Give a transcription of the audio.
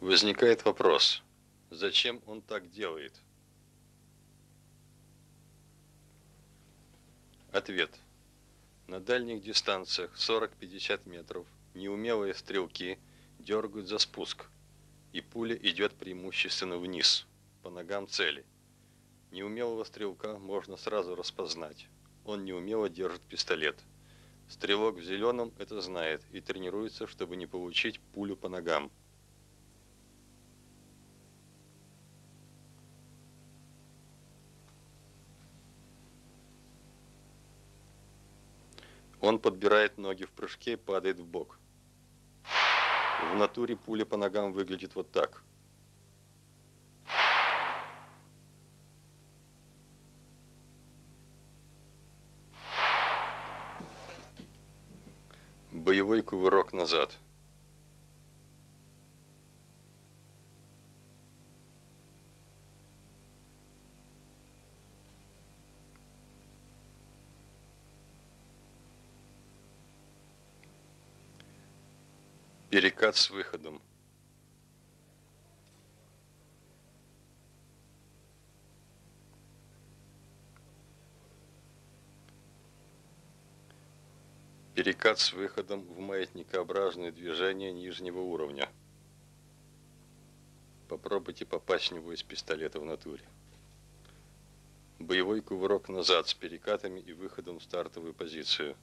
Возникает вопрос, зачем он так делает? Ответ. На дальних дистанциях 40-50 метров неумелые стрелки дергают за спуск, и пуля идет преимущественно вниз, по ногам цели. Неумелого стрелка можно сразу распознать. Он неумело держит пистолет. Стрелок в зеленом это знает и тренируется, чтобы не получить пулю по ногам. Он подбирает ноги в прыжке и падает в бок. В натуре пуля по ногам выглядит вот так. Боевой кувырок назад. Перекат с выходом. Перекат с выходом в маятникообразное движение нижнего уровня. Попробуйте попасть в него из пистолета в натуре. Боевой кувырок назад с перекатами и выходом в стартовую позицию.